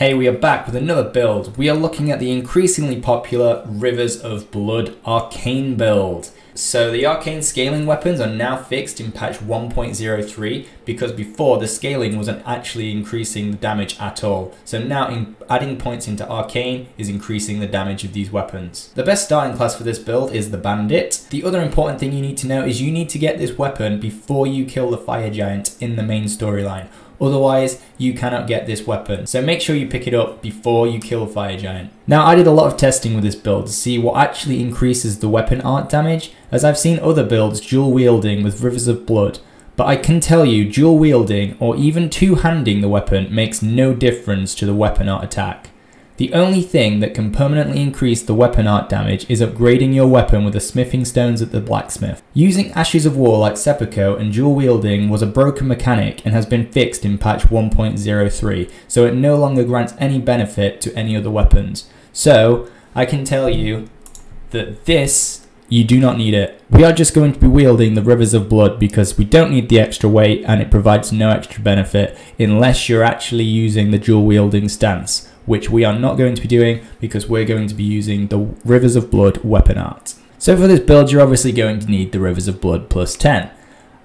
Hey, we are back with another build. We are looking at the increasingly popular Rivers of Blood Arcane build. So the arcane scaling weapons are now fixed in patch 1.03 because before the scaling wasn't actually increasing the damage at all. So now adding points into arcane is increasing the damage of these weapons. The best starting class for this build is the bandit. The other important thing you need to know is you need to get this weapon before you kill the fire giant in the main storyline Otherwise, you cannot get this weapon. So make sure you pick it up before you kill Fire Giant. Now, I did a lot of testing with this build to see what actually increases the weapon art damage, as I've seen other builds dual wielding with Rivers of Blood. But I can tell you, dual wielding or even two handing the weapon makes no difference to the weapon art attack. The only thing that can permanently increase the weapon art damage is upgrading your weapon with the smithing stones at the blacksmith. Using Ashes of War like Seppuku and dual wielding was a broken mechanic and has been fixed in patch 1.03, so it no longer grants any benefit to any other weapons. So, I can tell you that this, you do not need it. We are just going to be wielding the Rivers of Blood because we don't need the extra weight and it provides no extra benefit unless you're actually using the dual wielding stance which we are not going to be doing because we're going to be using the Rivers of Blood weapon art. So for this build, you're obviously going to need the Rivers of Blood plus 10.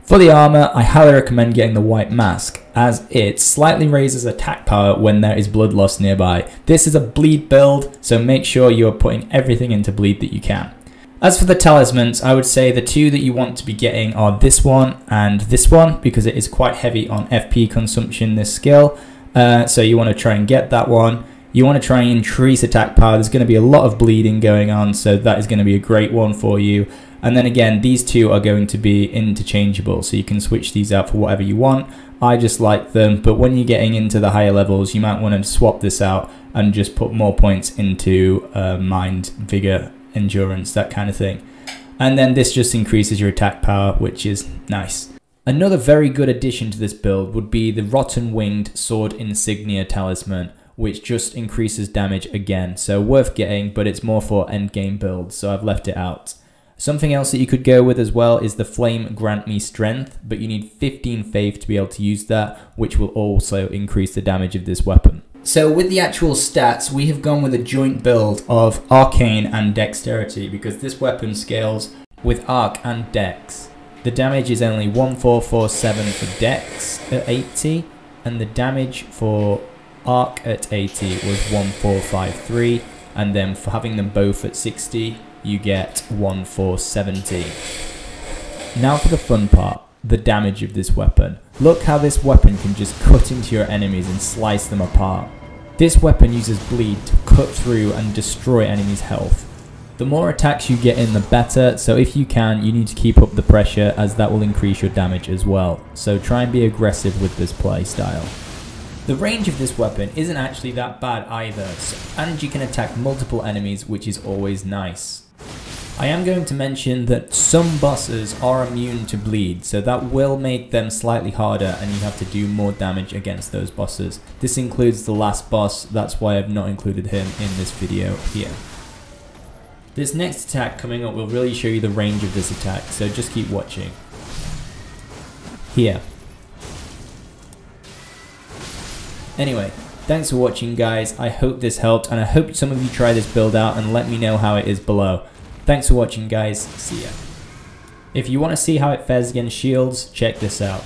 For the armor, I highly recommend getting the white mask, as it slightly raises attack power when there is blood loss nearby. This is a bleed build, so make sure you are putting everything into bleed that you can. As for the talismans, I would say the two that you want to be getting are this one and this one, because it is quite heavy on FP consumption, this skill. Uh, so you want to try and get that one. You want to try and increase attack power. There's going to be a lot of bleeding going on, so that is going to be a great one for you. And then again, these two are going to be interchangeable, so you can switch these out for whatever you want. I just like them, but when you're getting into the higher levels, you might want to swap this out and just put more points into uh, mind, vigor, endurance, that kind of thing. And then this just increases your attack power, which is nice. Another very good addition to this build would be the Rotten Winged Sword Insignia Talisman which just increases damage again. So worth getting, but it's more for endgame builds, so I've left it out. Something else that you could go with as well is the Flame Grant Me Strength, but you need 15 faith to be able to use that, which will also increase the damage of this weapon. So with the actual stats, we have gone with a joint build of Arcane and Dexterity, because this weapon scales with Arc and Dex. The damage is only 1447 for Dex at 80, and the damage for arc at 80 was 1453 and then for having them both at 60 you get 1470. Now for the fun part, the damage of this weapon. Look how this weapon can just cut into your enemies and slice them apart. This weapon uses bleed to cut through and destroy enemies' health. The more attacks you get in the better, so if you can, you need to keep up the pressure as that will increase your damage as well. So try and be aggressive with this play style. The range of this weapon isn't actually that bad either, and you can attack multiple enemies which is always nice. I am going to mention that some bosses are immune to bleed, so that will make them slightly harder and you have to do more damage against those bosses. This includes the last boss, that's why I've not included him in this video here. This next attack coming up will really show you the range of this attack, so just keep watching. Here, Anyway, thanks for watching guys, I hope this helped and I hope some of you try this build out and let me know how it is below. Thanks for watching guys, see ya. If you want to see how it fares against shields, check this out.